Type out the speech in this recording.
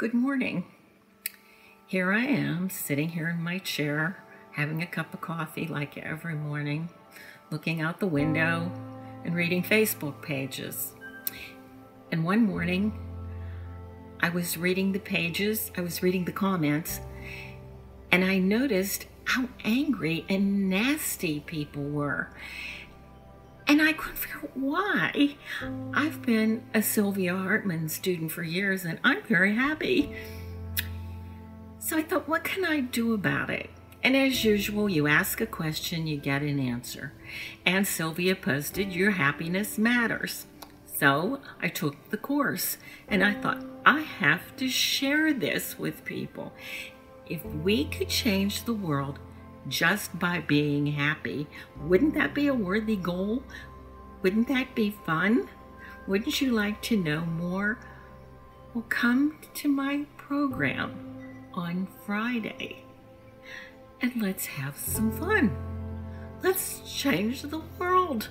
Good morning. Here I am sitting here in my chair, having a cup of coffee like every morning, looking out the window and reading Facebook pages. And one morning, I was reading the pages, I was reading the comments, and I noticed how angry and nasty people were. I couldn't figure out why. I've been a Silvia Hartmann student for years and I'm very happy. So I thought, what can I do about it? And as usual, you ask a question, you get an answer. And Silvia posted, Your happiness matters. So I took the course and I thought, I have to share this with people. If we could change the world just by being happy. Wouldn't that be a worthy goal? Wouldn't that be fun? Wouldn't you like to know more? Well, come to my program on Friday and let's have some fun. Let's change the world.